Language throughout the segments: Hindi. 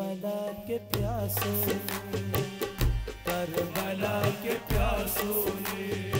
करबला के प्यासों करबला के प्यासों ने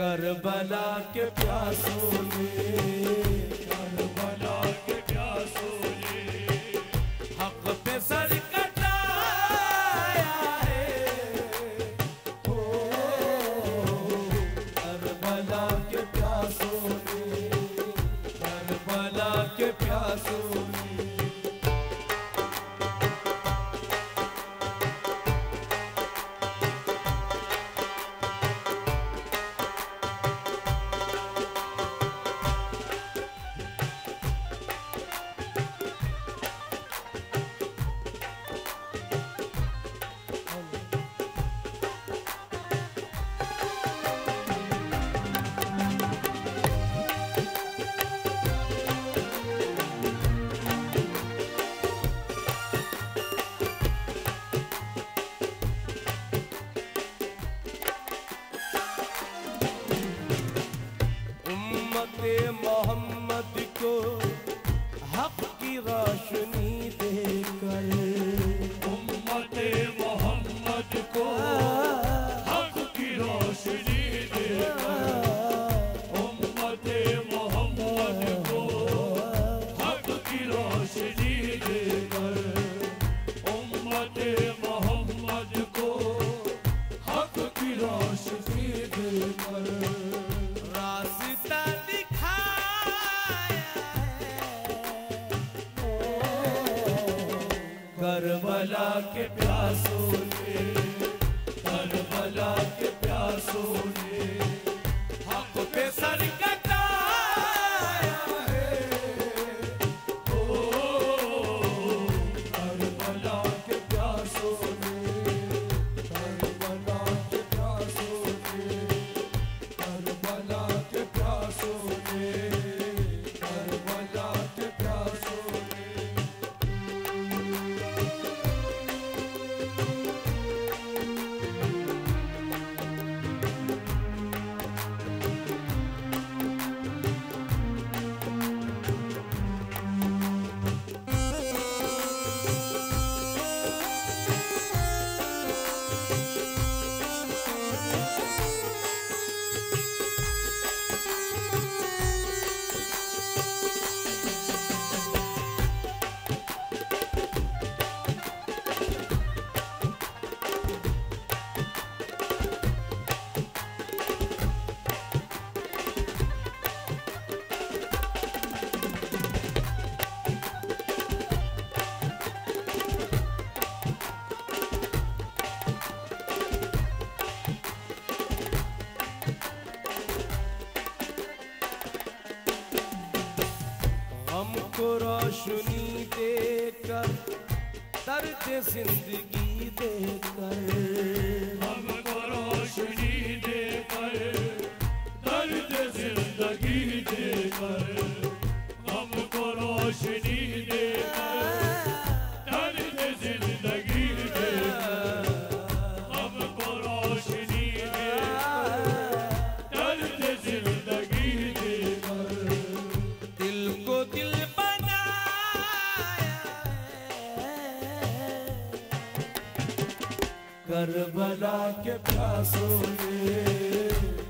करबला के प्यासों ने करबला के प्यासों ने हक पे सर कटाया है। ओ, करबला के प्यासों ने करबला के प्यासों ने करबला के प्यासों ने करबला के प्यासों ने। हक पे सर कर हमको रोशनी देकर दर्द ज़िंदगी देकर हमको रोशनी देकर दर्द ज़िंदगी देकर करबला के ने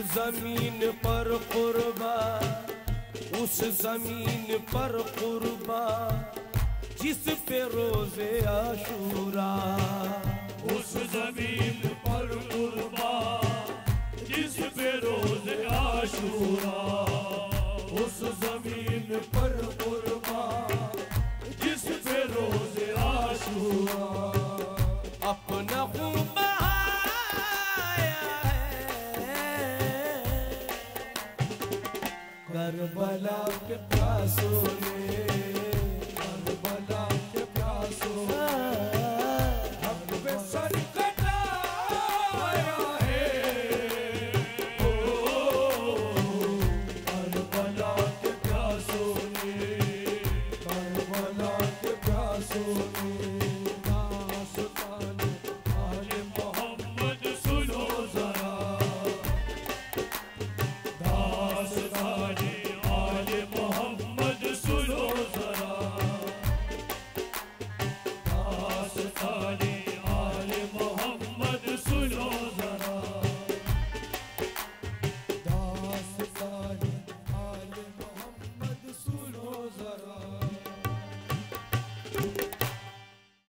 ज़मीन पर कुर्बा उस ज़मीन पर कुर्बा जिस पे रोज़े आशूरा। उस ज़मीन पर कुर्बा जिस पे रोज आशूरा। उस ज़मीन पर कुर्बा जिस पे रोज आशूरा। है